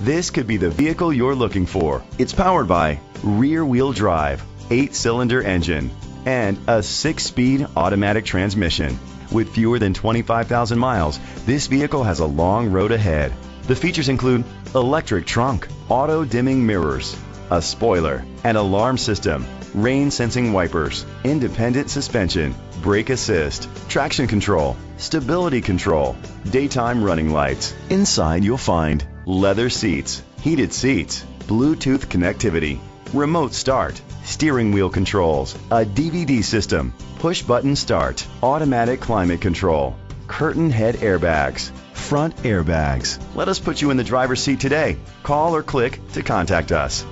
This could be the vehicle you're looking for. It's powered by rear wheel drive, 8 cylinder engine, and a 6 speed automatic transmission. With fewer than 25,000 miles, this vehicle has a long road ahead. The features include electric trunk, auto dimming mirrors, a spoiler, an alarm system, rain sensing wipers, independent suspension, brake assist, traction control, stability control, daytime running lights. Inside you'll find leather seats, heated seats, Bluetooth connectivity, remote start, steering wheel controls, a DVD system, push button start, automatic climate control, curtain head airbags, front airbags. Let us put you in the driver's seat today. Call or click to contact us.